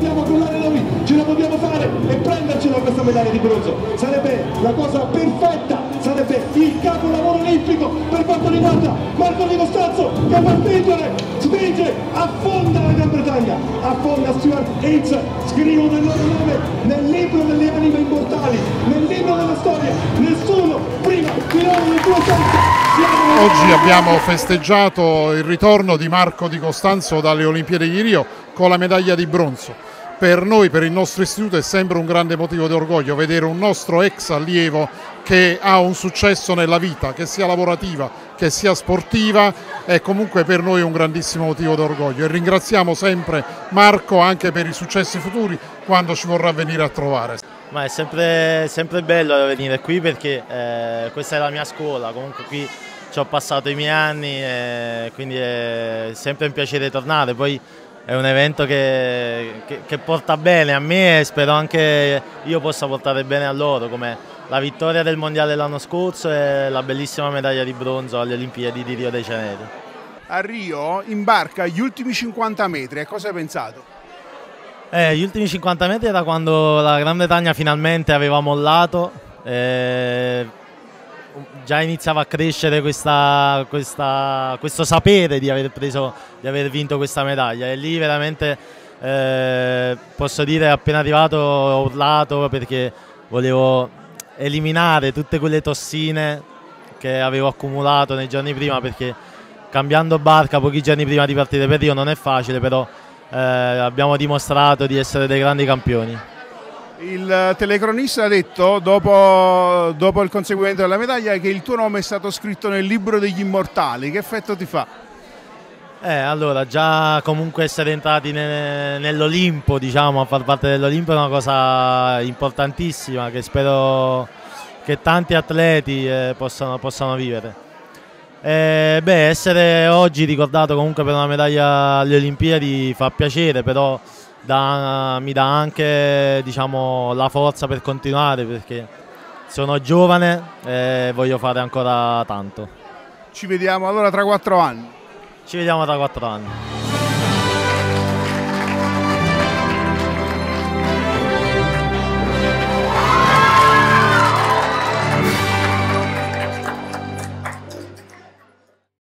dobbiamo collare noi, ce la dobbiamo fare e prendercela questa medaglia di bronzo. Sarebbe la cosa perfetta, sarebbe il capolavoro olimpico per quanto riguarda Marco Di Costanzo che fa spingere, spinge, affonda la Gran Bretagna, affonda Stuart Hayes, scrivono il loro nome nel libro delle anime immortali, nel libro della storia, nessuno prima di loro nel tuo senso. Oggi abbiamo festeggiato il ritorno di Marco Di Costanzo dalle Olimpiadi di Rio con la medaglia di bronzo. Per noi, per il nostro istituto, è sempre un grande motivo di orgoglio vedere un nostro ex allievo che ha un successo nella vita, che sia lavorativa, che sia sportiva, è comunque per noi un grandissimo motivo di orgoglio. E ringraziamo sempre Marco anche per i successi futuri quando ci vorrà venire a trovare. Ma è sempre, sempre bello venire qui perché eh, questa è la mia scuola, comunque qui ci ho passato i miei anni e quindi è sempre un piacere tornare. Poi è un evento che, che, che, porta bene a me e spero anche io possa portare bene a loro, come la vittoria del mondiale l'anno scorso e la bellissima medaglia di bronzo alle Olimpiadi di Rio de Janeiro. A Rio in barca gli ultimi 50 metri, a cosa hai pensato? Eh, gli ultimi 50 metri era quando la Gran Bretagna finalmente aveva mollato. Eh, già iniziava a crescere questa, questa, questo sapere di aver, preso, di aver vinto questa medaglia e lì veramente eh, posso dire appena arrivato ho urlato perché volevo eliminare tutte quelle tossine che avevo accumulato nei giorni prima perché cambiando barca pochi giorni prima di partire per Rio non è facile però eh, abbiamo dimostrato di essere dei grandi campioni. Il telecronista ha detto, dopo, dopo, il conseguimento della medaglia, che il tuo nome è stato scritto nel libro degli immortali. Che effetto ti fa? Eh, allora, già comunque essere entrati ne, nell'Olimpo, diciamo, a far parte dell'Olimpo è una cosa importantissima che spero che tanti atleti eh, possano, possano, vivere. Eh, beh, essere oggi ricordato comunque per una medaglia alle Olimpiadi fa piacere, però da, mi dà anche diciamo, la forza per continuare perché sono giovane e voglio fare ancora tanto. Ci vediamo allora tra quattro anni. Ci vediamo tra quattro anni.